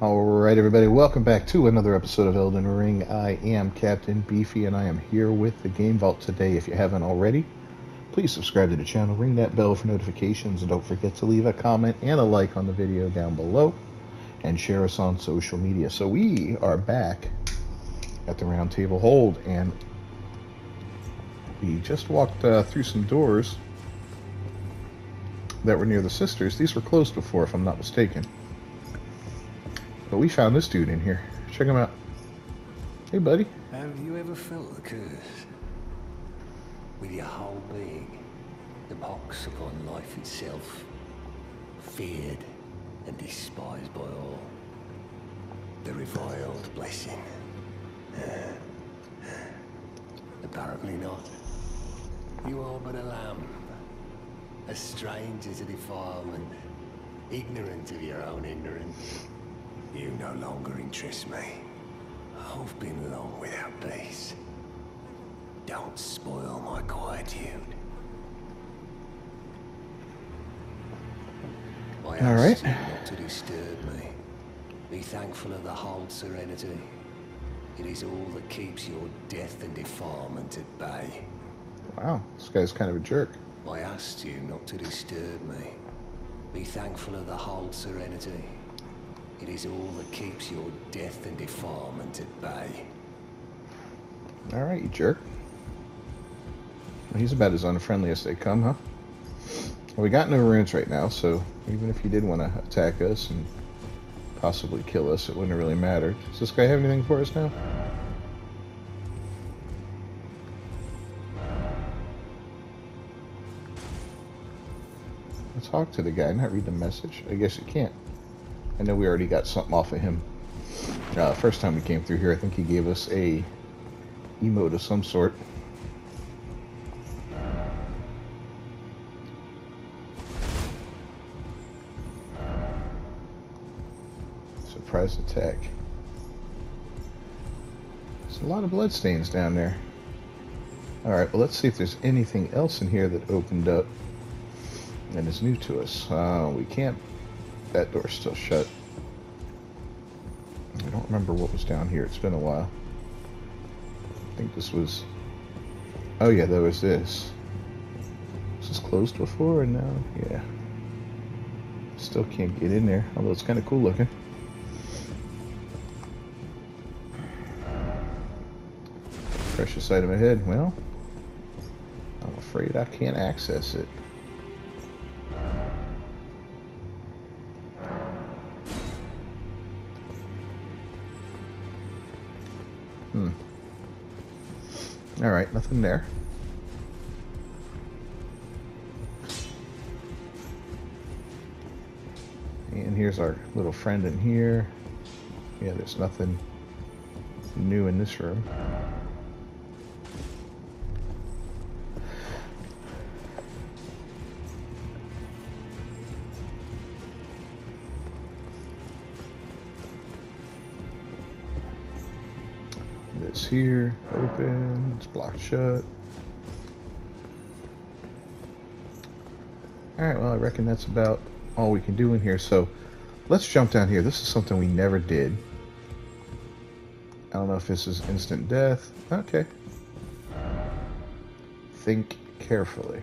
Alright, everybody, welcome back to another episode of Elden Ring. I am Captain Beefy, and I am here with the Game Vault today. If you haven't already, please subscribe to the channel, ring that bell for notifications, and don't forget to leave a comment and a like on the video down below, and share us on social media. So we are back at the Round Table Hold, and we just walked uh, through some doors that were near the sisters. These were closed before, if I'm not mistaken. But we found this dude in here. Check him out. Hey, buddy. Have you ever felt the curse? With your whole being, the pox upon life itself, feared and despised by all. The reviled blessing. Apparently not. You are but a lamb, a stranger to defilement, ignorant of your own ignorance. You no longer interest me. I've been long without peace. Don't spoil my quietude. I All asked you not to disturb me. Be thankful of the hold serenity. It is all that keeps your death and defilement at bay. Wow, this guy's kind of a jerk. I asked you not to disturb me. Be thankful of the hold serenity. It is all that keeps your death and defilement at bay. All right, you jerk. He's about as unfriendly as they come, huh? Well, we got no runes right now, so even if he did want to attack us and possibly kill us, it wouldn't really matter. Does this guy have anything for us now? Let's talk to the guy, not read the message. I guess you can't. I know we already got something off of him. Uh, first time we came through here, I think he gave us a emote of some sort. Surprise attack. There's a lot of bloodstains down there. Alright, well let's see if there's anything else in here that opened up and is new to us. Uh, we can't... That door's still shut. I don't remember what was down here. It's been a while. I think this was... Oh yeah, there was this. Was closed before or no? Yeah. Still can't get in there, although it's kind of cool looking. Precious item ahead. Well, I'm afraid I can't access it. Alright, nothing there. And here's our little friend in here. Yeah, there's nothing new in this room. Here, open, it's blocked shut. Alright, well I reckon that's about all we can do in here, so let's jump down here. This is something we never did. I don't know if this is instant death. Okay. Think carefully.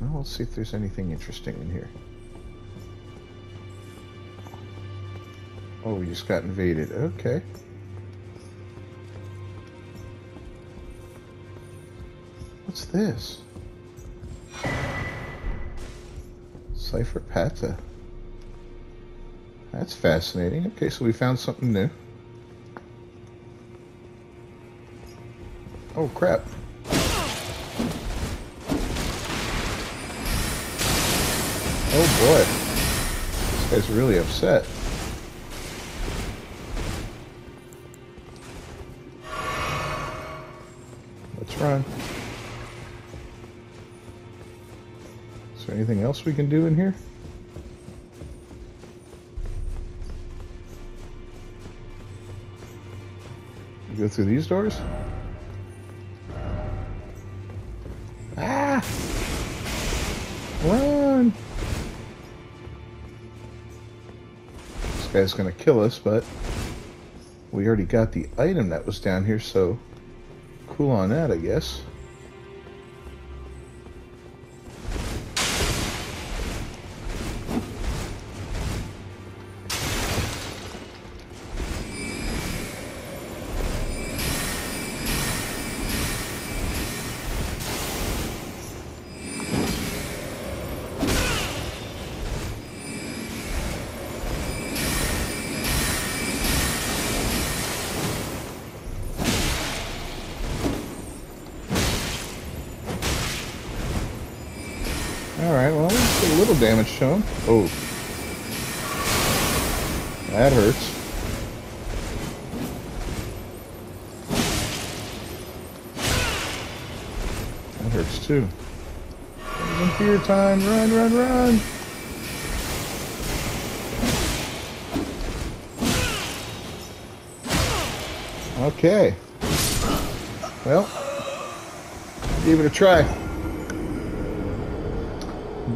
Well, let's see if there's anything interesting in here. Oh, we just got invaded. Okay. What's this? Cipher Pata. That's fascinating. Okay, so we found something new. Oh, crap. Oh, boy. This guy's really upset. Is there anything else we can do in here? Go through these doors? Ah! Run! This guy's gonna kill us, but we already got the item that was down here, so cool on that, I guess. Alright, well, a little damage him. Oh. That hurts. That hurts too. Vampire time! Run, run, run! Okay. Well, give it a try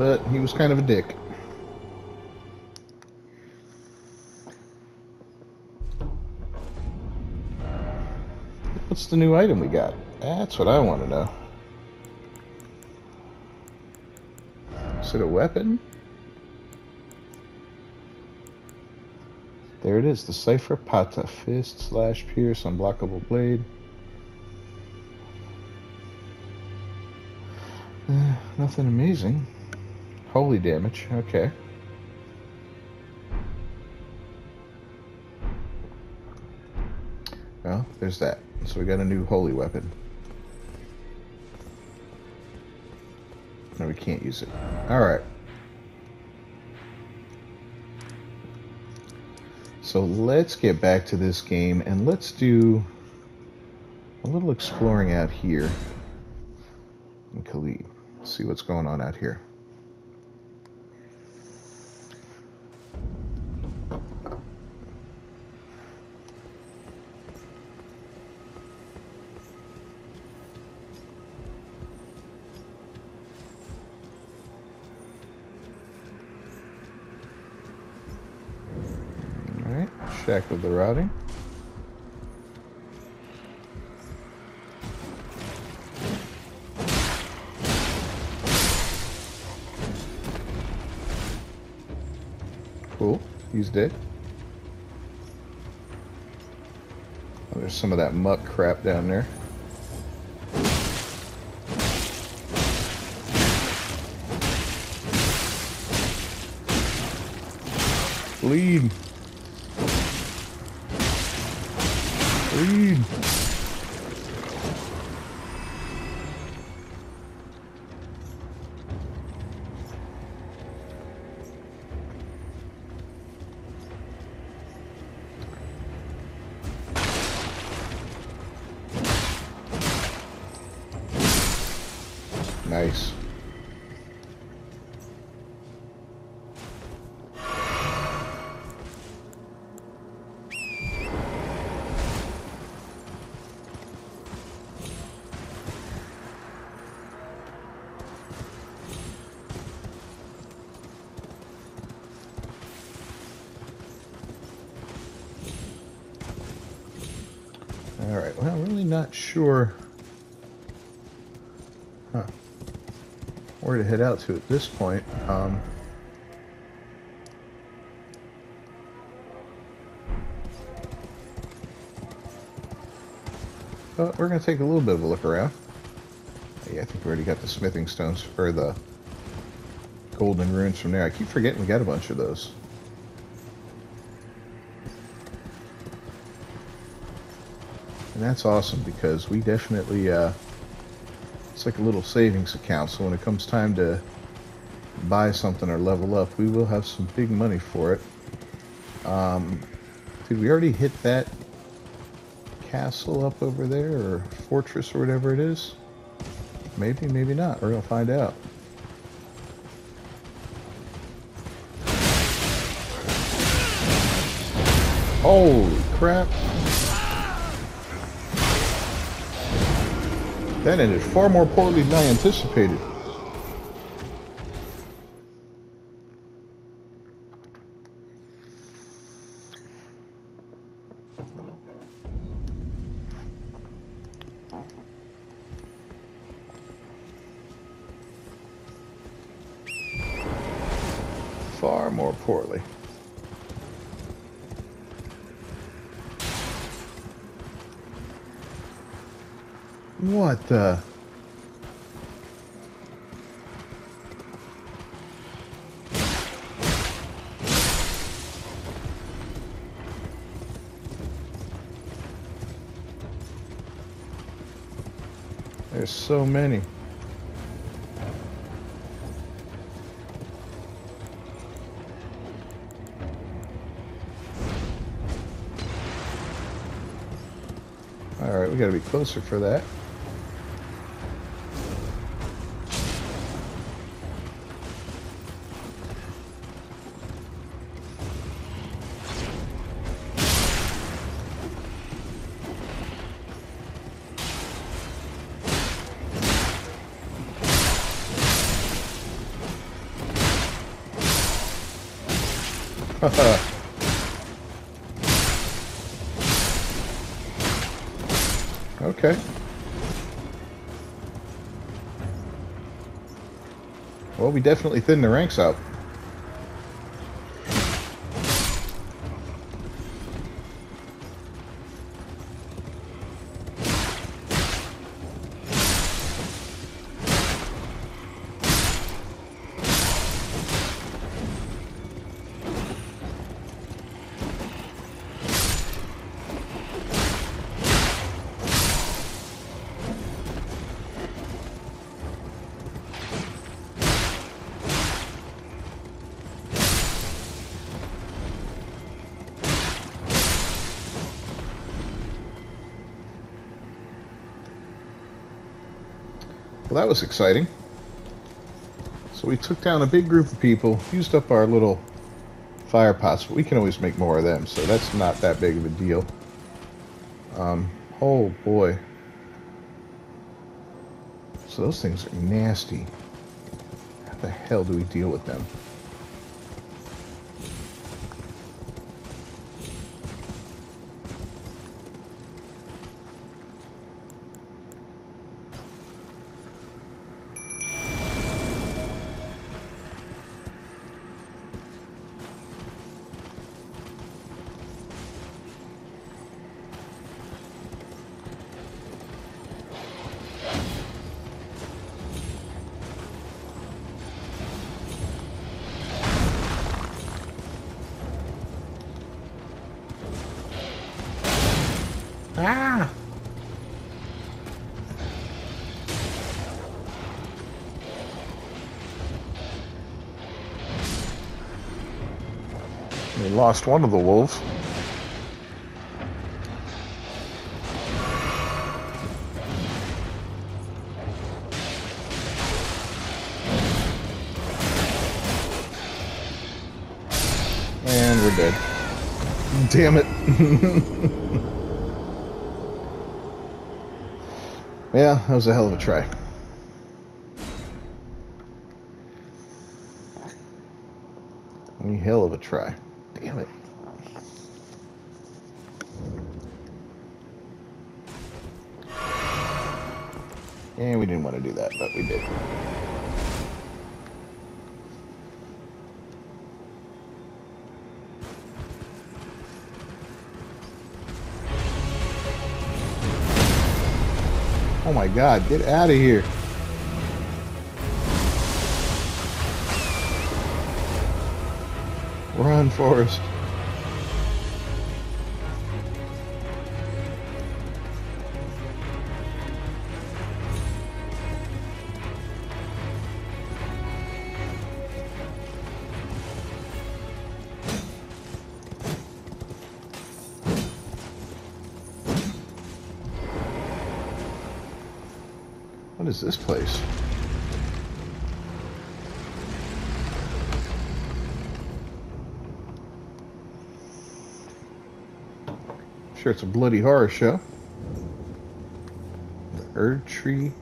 but he was kind of a dick. What's the new item we got? That's what I want to know. Is it a weapon? There it is, the Cipher Pata. Fist slash pierce, unblockable blade. Uh, nothing amazing. Holy damage, okay. Well, there's that. So we got a new holy weapon. No, we can't use it. Alright. So let's get back to this game and let's do a little exploring out here in Caelid. See what's going on out here. Check with the routing. Cool. He's dead. Oh, there's some of that muck crap down there. Not sure huh, where to head out to at this point. Um, but we're going to take a little bit of a look around. Yeah, I think we already got the smithing stones, or the golden runes from there. I keep forgetting we got a bunch of those. And that's awesome because we definitely, uh, it's like a little savings account. So when it comes time to buy something or level up, we will have some big money for it. Um, did we already hit that castle up over there or fortress or whatever it is? Maybe, maybe not. We're going to find out. Holy crap. That ended far more poorly than I anticipated. Far more poorly. What the? There's so many. Alright, we gotta be closer for that. okay. Well, we definitely thinned the ranks out. Well, that was exciting. So we took down a big group of people, used up our little fire pots, but we can always make more of them, so that's not that big of a deal. Um, oh boy. So those things are nasty. How the hell do we deal with them? Ah! We lost one of the wolves. And we're dead. Damn it. Yeah, that was a hell of a try. A hell of a try. Damn it. And we didn't want to do that, but we did. God, get out of here. Run, Forrest. What is this place? Sure, it's a bloody horror show. The Erdtree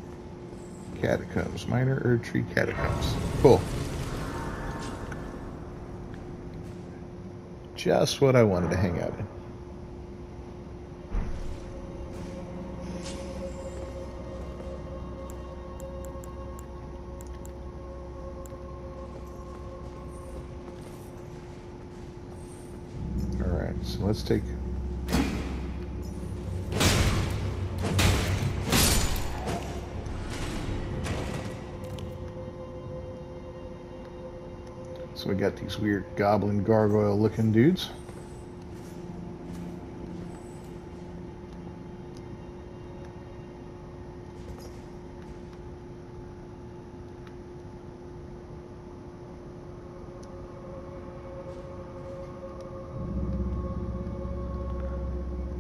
Catacombs. Minor Erdtree Catacombs. Cool. Just what I wanted to hang out in. Let's take So we got these weird goblin gargoyle looking dudes.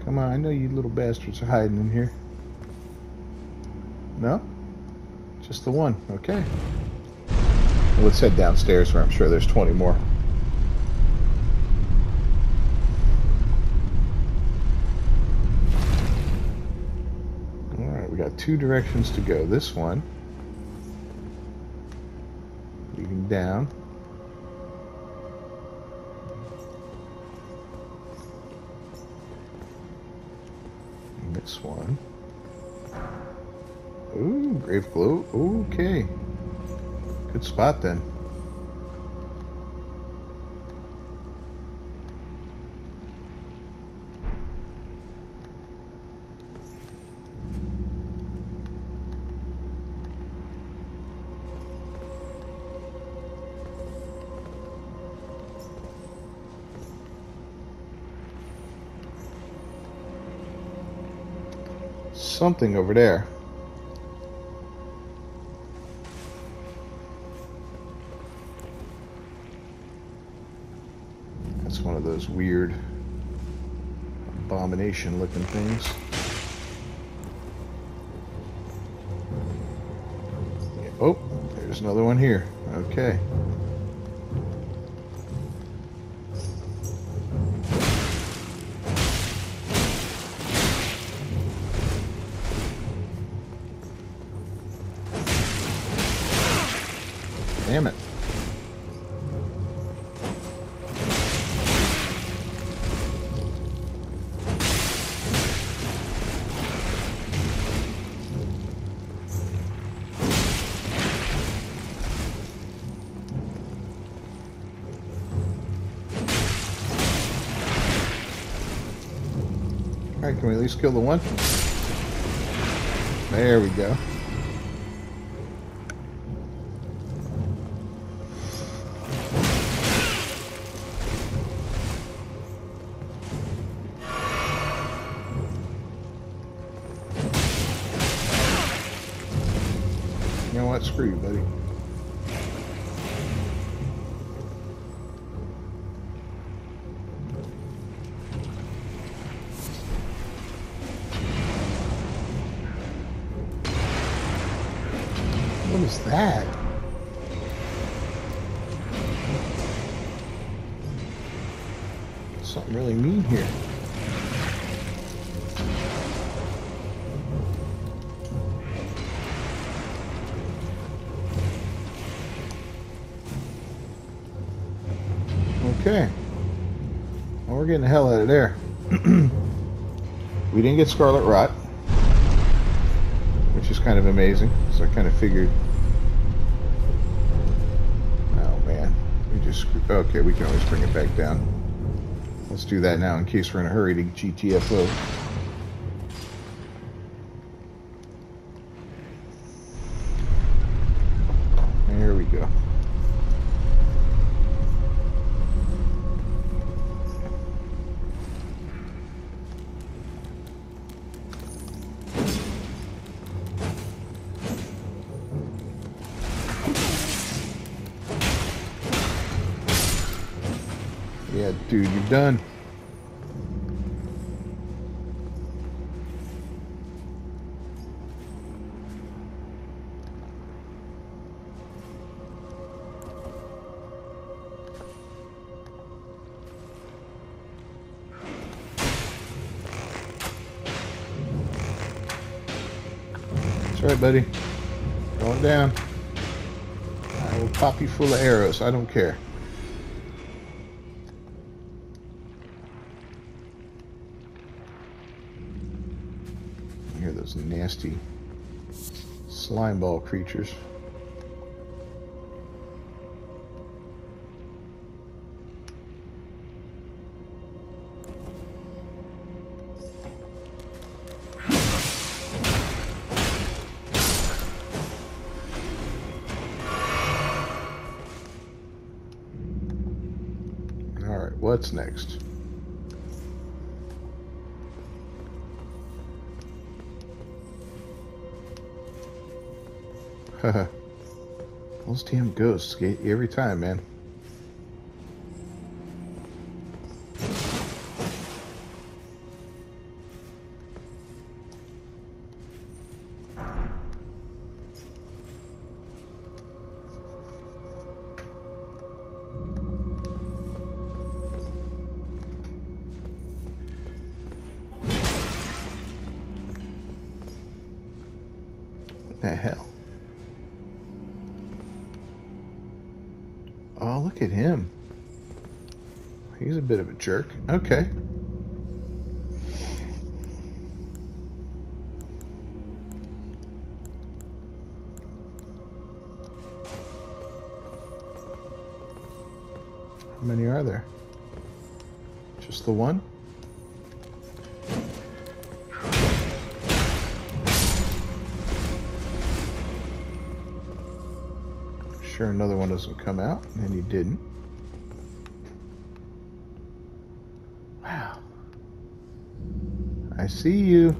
Come on, I know you little bastards are hiding in here. No? Just the one. Okay. Let's head downstairs where I'm sure there's 20 more. Alright, we got two directions to go. This one, leading down. One. Ooh, grave glow. Okay. Good spot then. Something over there. That's one of those weird abomination looking things. Oh, there's another one here. Okay. Can we at least kill the one? There we go. Getting the hell out of there. we didn't get Scarlet Rot, which is kind of amazing. So I kind of figured. Oh man, we just okay. We can always bring it back down. Let's do that now in case we're in a hurry to GTFO. Done. That's right, buddy. Going down. I will pop you full of arrows. I don't care. nasty slime ball creatures. All right, What's next? Those damn ghosts get every time, man. Okay. How many are there? Just the one? Sure another one doesn't come out, and he didn't. Wow. I see you.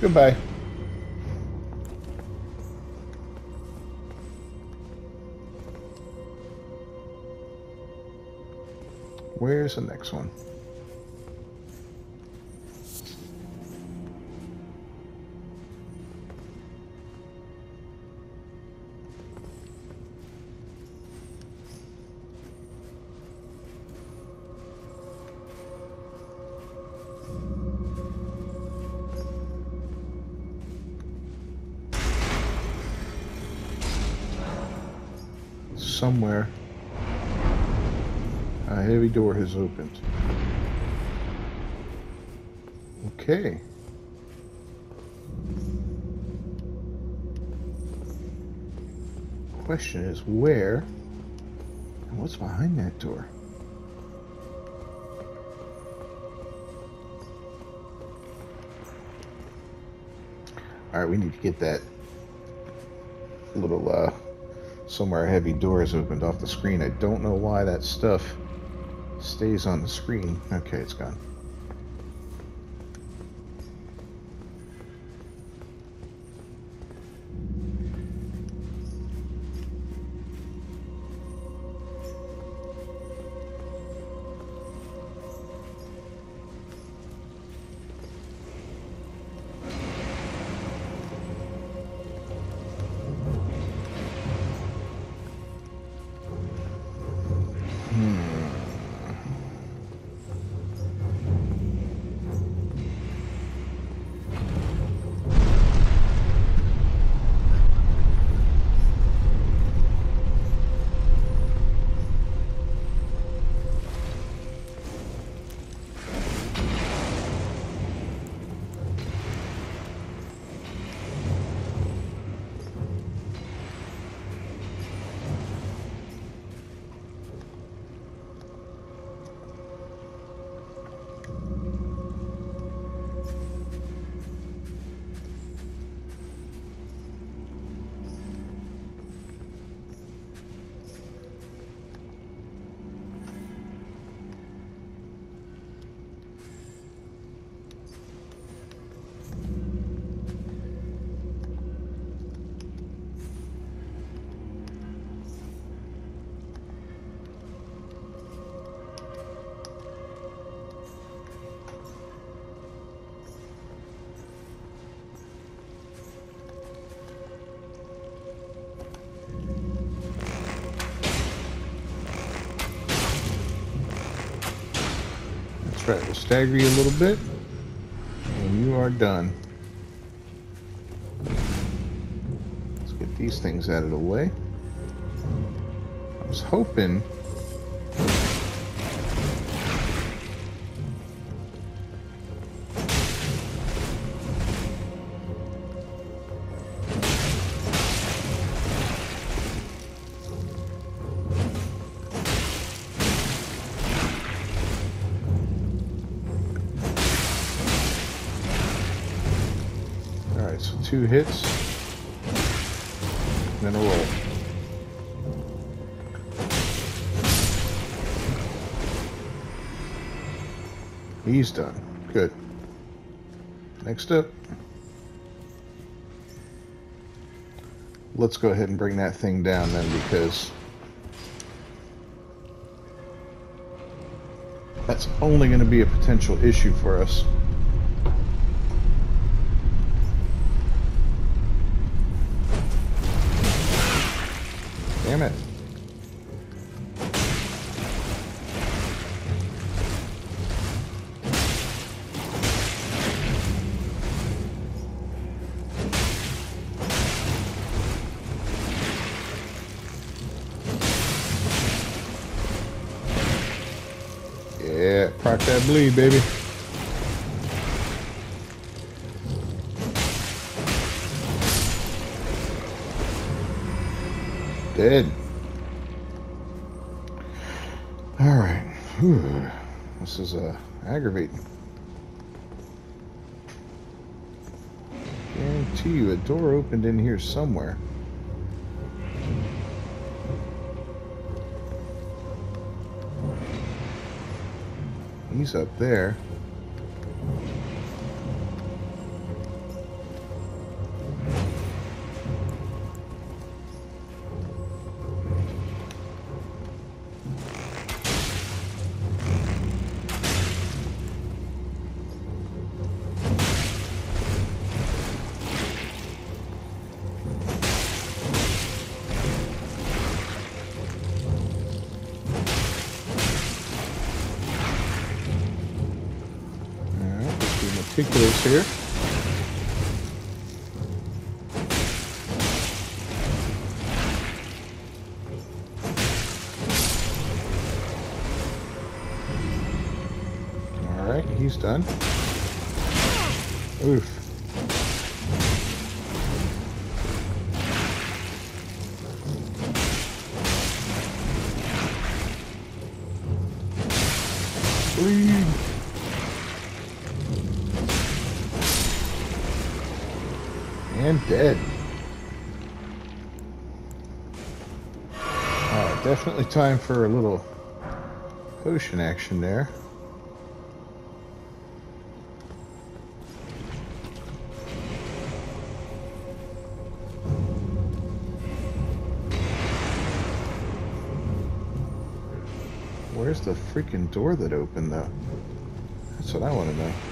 Goodbye. Where's the next one? Somewhere door has opened. Okay. Question is where and what's behind that door? Alright, we need to get that little uh somewhere heavy door is opened off the screen. I don't know why that stuff stays on the screen. Okay, it's gone. That's right, we'll stagger you a little bit, and you are done. Let's get these things out of the way. I was hoping... He's done. Good. Next up. Let's go ahead and bring that thing down then because that's only going to be a potential issue for us. That bleed, baby. Dead. Alright. This is uh, aggravating. Guarantee you a door opened in here somewhere. He's up there. Let's here. Alright, he's done. Oof. Definitely time for a little potion action there. Where's the freaking door that opened though? That's what I want to know.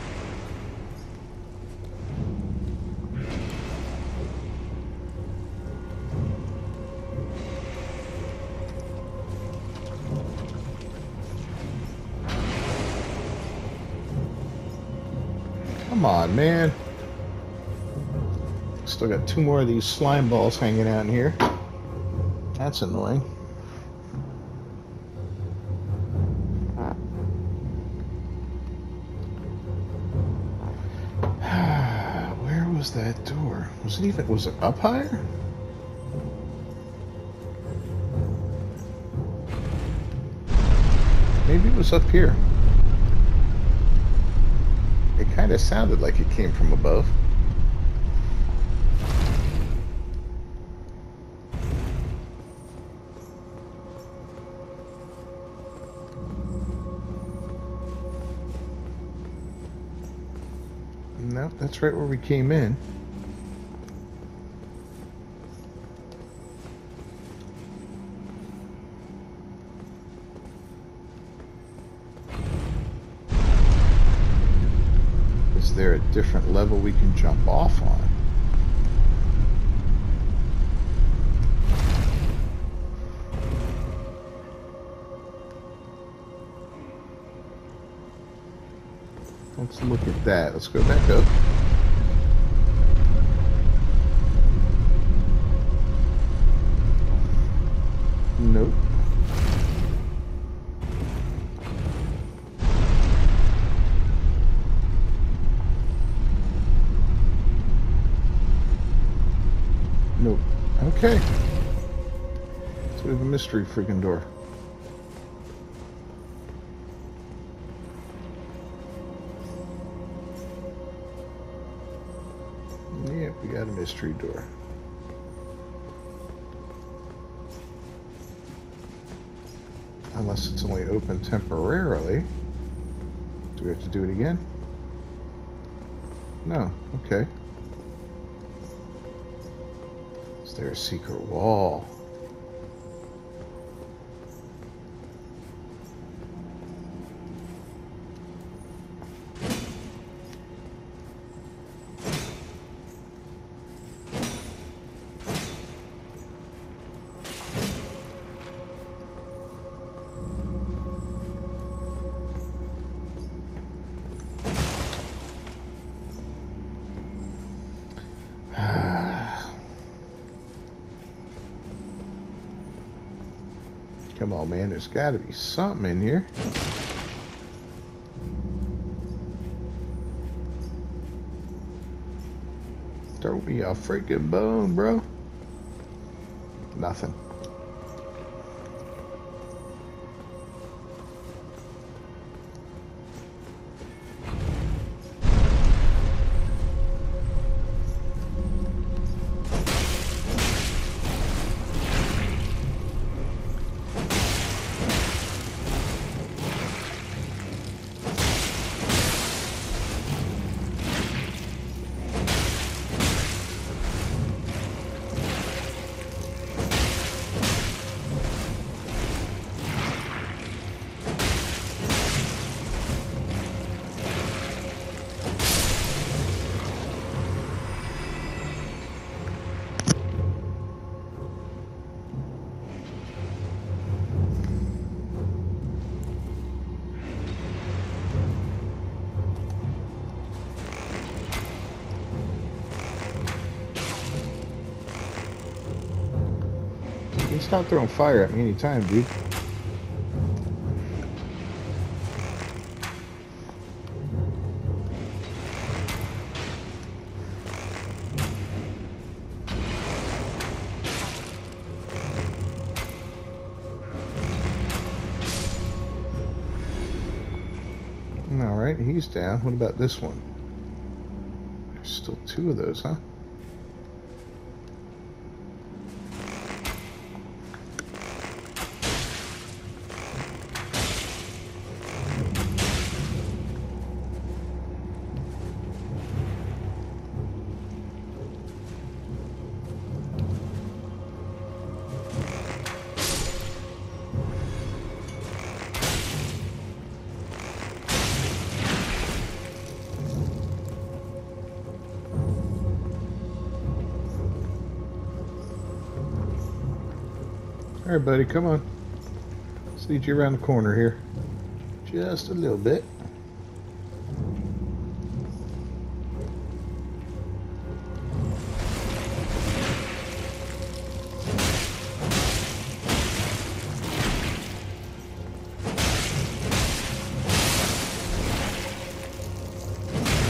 Man. Still got two more of these slime balls hanging out in here. That's annoying. Where was that door? Was it even was it up higher? Maybe it was up here. Kind of sounded like it came from above. No, that's right where we came in. Is there a different level we can jump off on? Let's look at that. Let's go back up. Mystery freaking door. Yep, we got a mystery door. Unless it's only open temporarily. Do we have to do it again? No, okay. Is there a secret wall? Man. There's got to be something in here. Throw me a freaking bone, bro. Nothing. Stop throwing fire at me anytime, dude. Alright, he's down. What about this one? There's still two of those, huh? All right, buddy, come on. Let's you around the corner here. Just a little bit.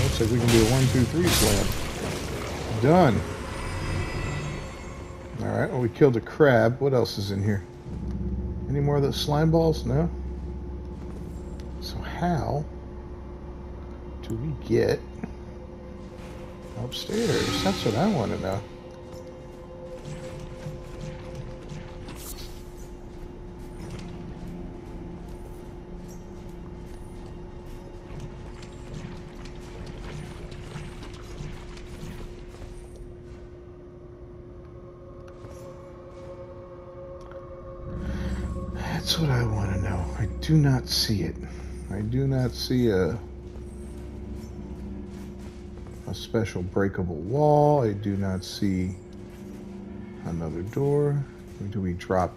Looks like we can do a one, two, three slam. Done. We killed a crab. What else is in here? Any more of those slime balls? No? So how do we get upstairs? That's what I want to know. Do not see it. I do not see a a special breakable wall. I do not see another door. Do we drop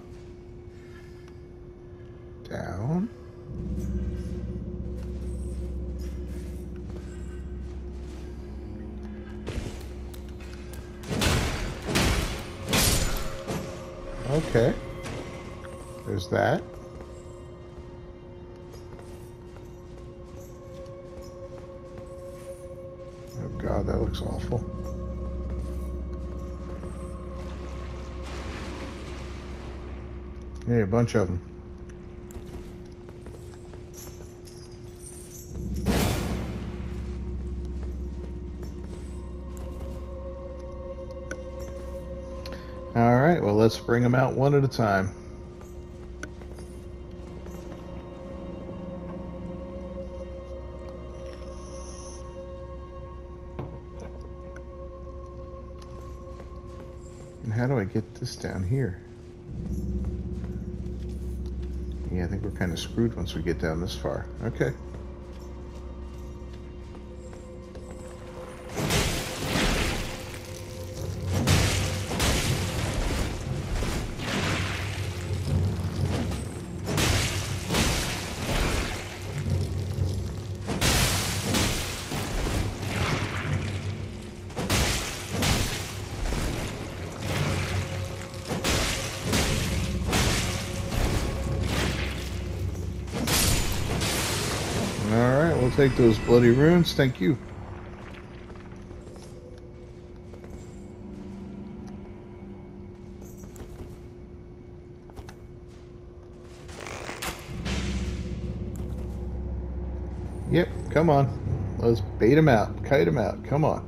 down? Okay. There's that. looks awful. Yeah, a bunch of them. All right, well, let's bring them out one at a time. This down here? Yeah, I think we're kind of screwed once we get down this far. Okay. Take those bloody runes. Thank you. Yep, come on. Let's bait him out. Kite him out. Come on.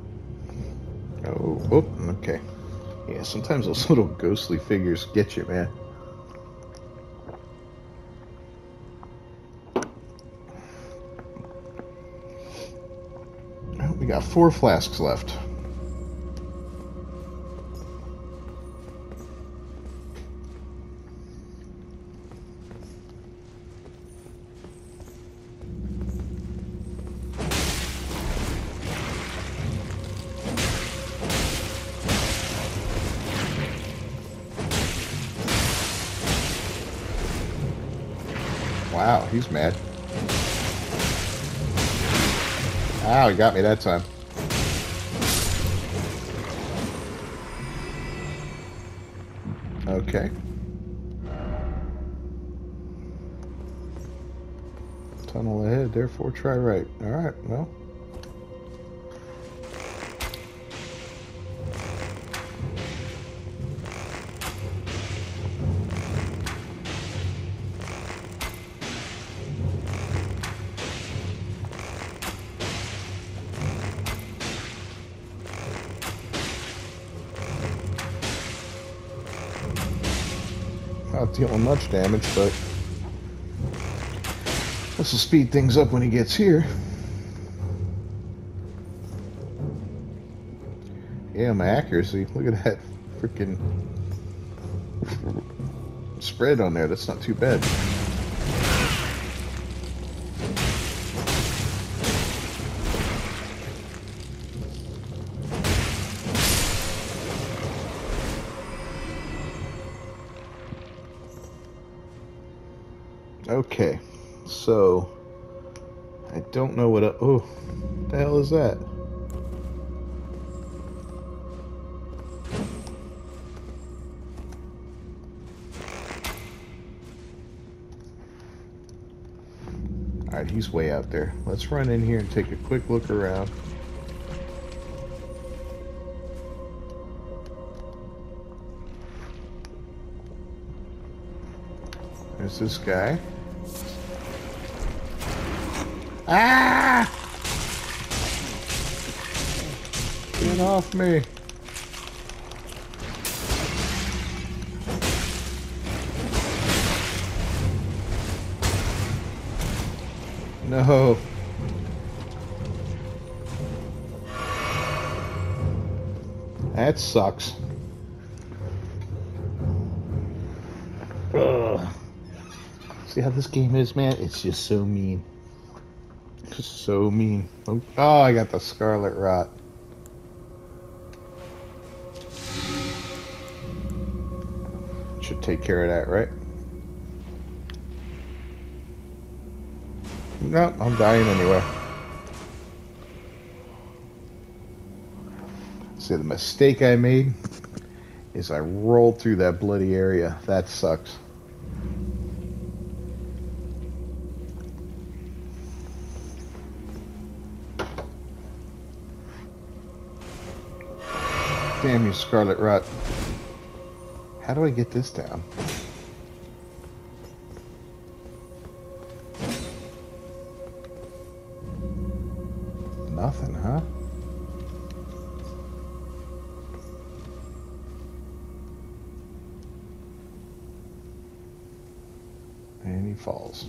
Oh, oh, okay. Yeah, sometimes those little ghostly figures get you, man. Got four flasks left. Wow, he's mad. He got me that time. Okay. Tunnel ahead, therefore try right. Alright, well. Not dealing much damage, but this will speed things up when he gets here. Yeah, my accuracy. Look at that freaking spread on there. That's not too bad. Don't know what. Oh, what the hell is that? All right, he's way out there. Let's run in here and take a quick look around. There's this guy. Ah! Get off me. No. That sucks. Ugh. See how this game is, man? It's just so mean. Just so mean. Oh, oh, I got the scarlet rot. Should take care of that, right? No, I'm dying anyway. See, the mistake I made is I rolled through that bloody area. That sucks. Damn you, Scarlet Rot. How do I get this down? Nothing, huh? And he falls.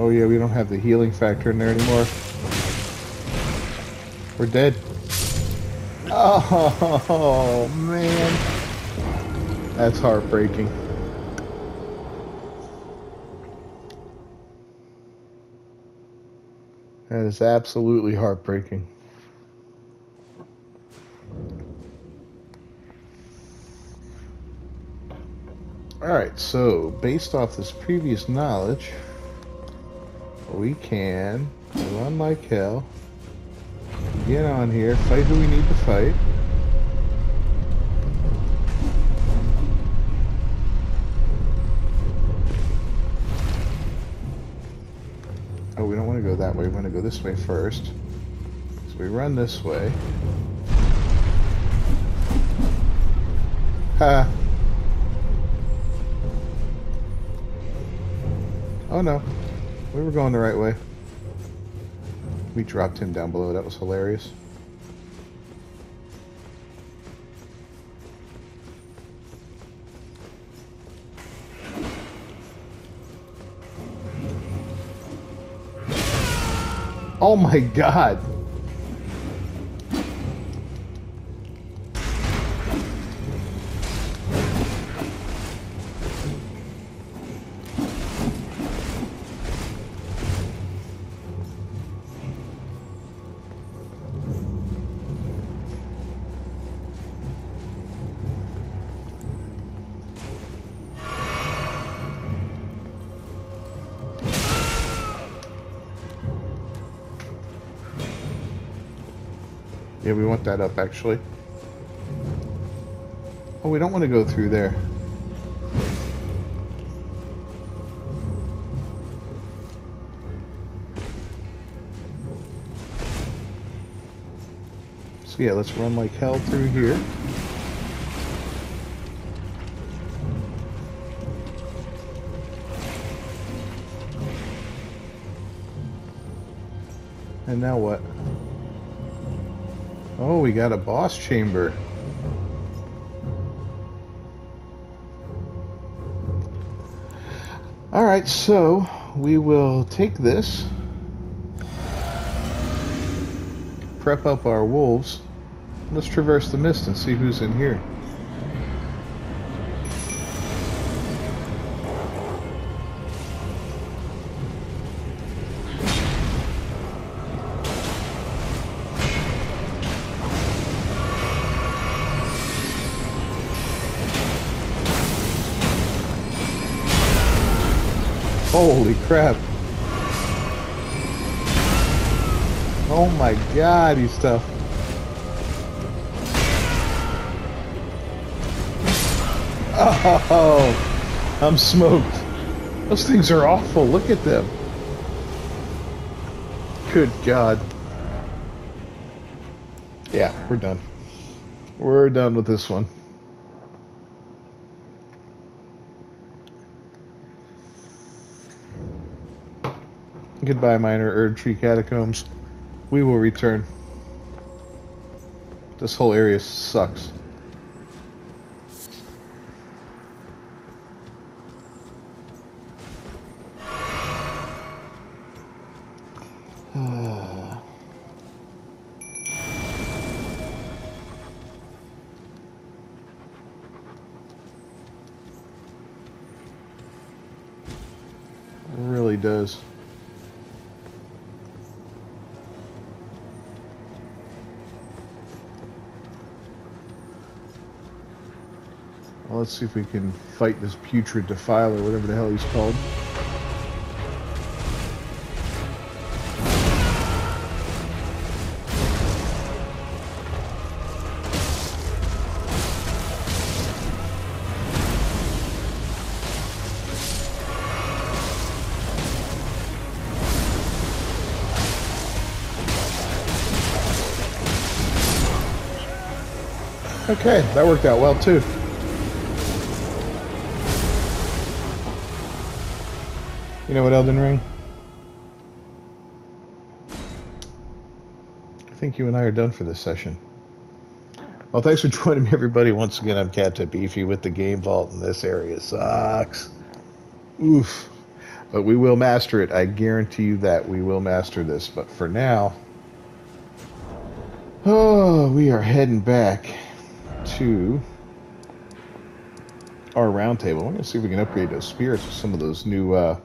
Oh yeah, we don't have the healing factor in there anymore. We're dead. Oh man. That's heartbreaking. That is absolutely heartbreaking. Alright, so based off this previous knowledge, we can run like hell, get on here, fight who we need to fight. Oh, we don't want to go that way. We want to go this way first. So we run this way. Ha! Oh no. We were going the right way. We dropped him down below. That was hilarious. Oh my god! Yeah, we want that up actually. Oh, we don't want to go through there. So yeah, let's run like hell through here. And now what? Oh, we got a boss chamber. Alright, so we will take this, prep up our wolves. Let's traverse the mist and see who's in here. Holy crap. Oh my god, he's tough. Oh, I'm smoked. Those things are awful. Look at them. Good god. Yeah, we're done. We're done with this one. Goodbye, minor Erdtree catacombs. We will return. This whole area sucks. see if we can fight this putrid defile or whatever the hell he's called. Okay, that worked out well too. You know what, Elden Ring? I think you and I are done for this session. Well, thanks for joining me, everybody. Once again, I'm Captain Beefy with the Game Vault, and this area sucks. Oof. But we will master it. I guarantee you that we will master this. But for now, oh, we are heading back to our round table. We're going to see if we can upgrade those spirits with some of those new uh,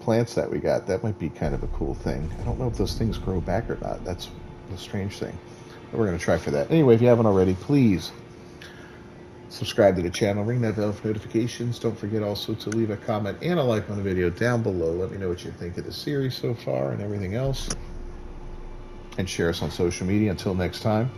plants that we got. That might be kind of a cool thing. I don't know if those things grow back or not. That's the strange thing. But we're going to try for that. Anyway, if you haven't already, please subscribe to the channel, ring that bell for notifications. Don't forget also to leave a comment and a like on the video down below. Let me know what you think of the series so far and everything else. And share us on social media. Until next time.